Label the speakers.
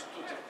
Speaker 1: Instytucjach